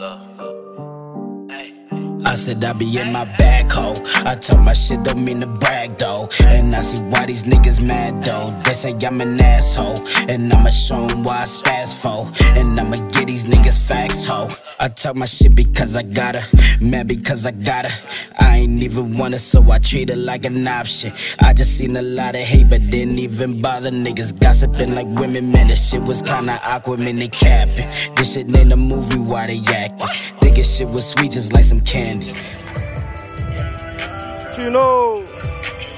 I said I be in my bag, ho. I talk my shit, don't mean to brag, though. And I see why these niggas mad, though. They say I'm an asshole. And I'ma show 'em why I spaz for. I talk my shit because I gotta. Mad because I gotta. I ain't even want it, so I treat it like an option. I just seen a lot of hate, but didn't even bother. Niggas gossiping like women, man. This shit was kinda awkward, man. They capping. This shit ain't a movie, why they acting? Thinking shit was sweet, just like some candy. Chino. Ya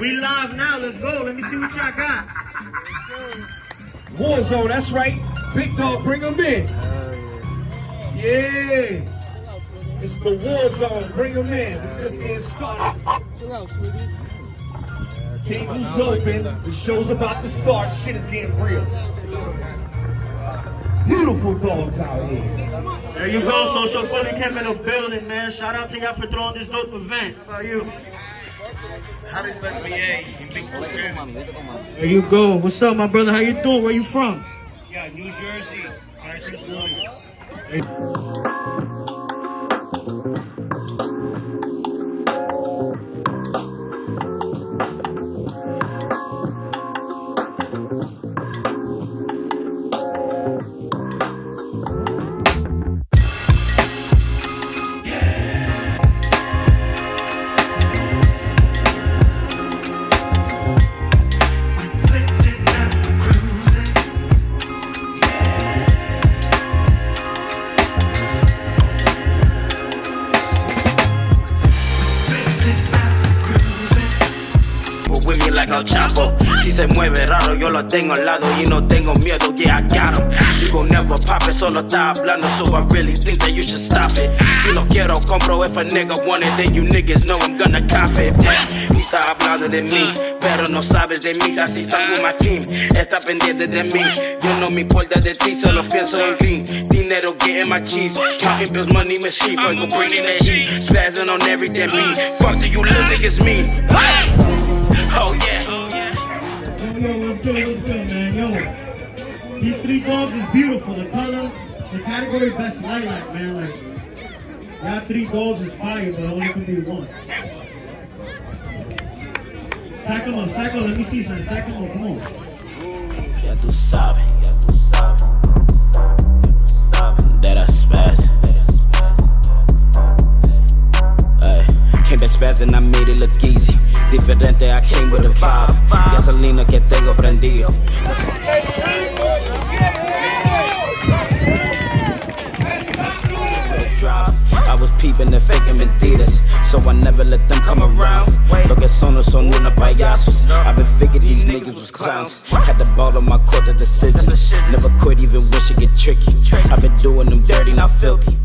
We live now. Let's go. Let me see what y'all got. Warzone, that's right. Big dog, bring them in. Yeah. It's the war zone. Bring them in. We just getting started. Team who's open. The show's about to start. Shit is getting real. Beautiful dogs out here. There you go, Social Bully came in the building, man. Shout out to y'all for throwing this dope event. How about you? There you go. What's up, my brother? How you doing? Where you from? Yeah, New Jersey. Like El Chapo. Si se mueve raro, yo lo tengo al lado y no tengo miedo, yeah, I got him. You gon' never pop it, solo está hablando, so I really think that you should stop it. Si lo quiero, compro, if a nigga want it, then you niggas know I'm gonna cop it. Tú estás hablando de mí, pero no sabes de mí, así está con my team. Está pendiente de mí, yo no me importa de ti, solo pienso en green. Dinero, getting my cheese, counting bills, money, machine, fuck, I'm bringing the heat. Spazzing on everything, me. Fuck do you little niggas mean? Oh yeah. Yo, yo, what's good? What's good, man? Yo, these three dogs is beautiful. The color, the category best lilac, man. Like, y'all three dogs is fire, but I only can be one. Stack them up, stack them up. Let me see some. Stack them up. Come on. Ya tú sabes. So I never let them come around. Lo que son no son una payasos. I've been figured these niggas was clowns. Had the ball on my court, the decisions. Never quit, even when shit get tricky. I've been doing them dirty, not filthy.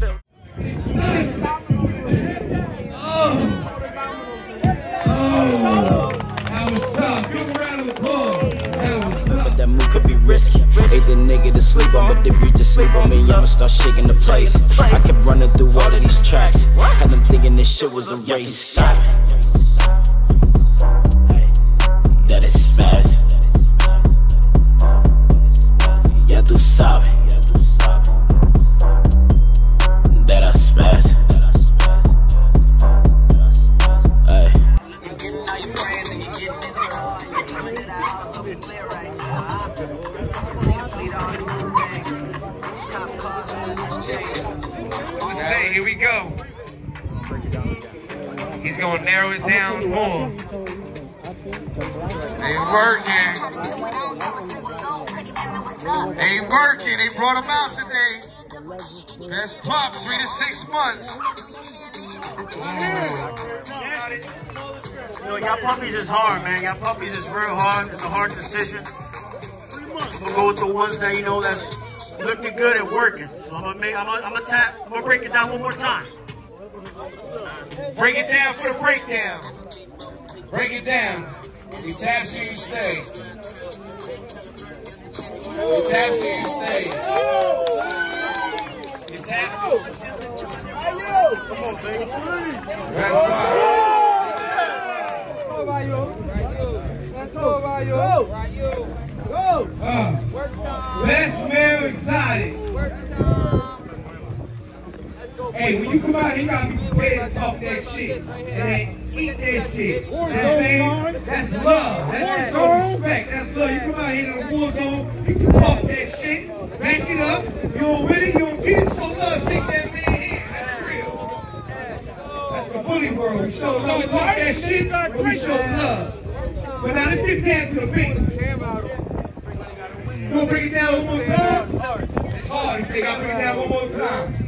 Oh, that was tough. Give a round of applause. That was tough. But that move could be risky. Ain't the nigga to sleep on, but if you just sleep on me, I'ma start shaking the place. I kept running through all of these tracks. Had them thinking this shit was a race. Here we go. He's gonna narrow it down more. Working. When I don't tell a simple soul, pretty baby, what's They working. They brought him out today. Best pup, three to six months. Yo, y'all puppies is hard, man. Y'all puppies is real hard. It's a hard decision. We'll go with the ones that you know that's looking good and working. So I'm gonna make, I'm gonna, I'm gonna tap, I'm gonna break it down one more time. Break it down for the breakdown. Break it down. He taps you tap so you stay. You tap so you stay. You tap so That's right. Uh, best man excited. Hey, when you come out, you gotta be prepared to talk that shit and eat that shit. You know what I'm saying? That's love. That's respect. That's love. You come out here in the war zone, you can talk that shit, back it up. You don't it, you don't get it, show love, shake that man hand. That's real. That's the bully world. We show love, we talk that shit, but we show love. But now let's get down to the basics. Gonna bring it down one more time? It's hard. He said, "Gotta bring it down one more time."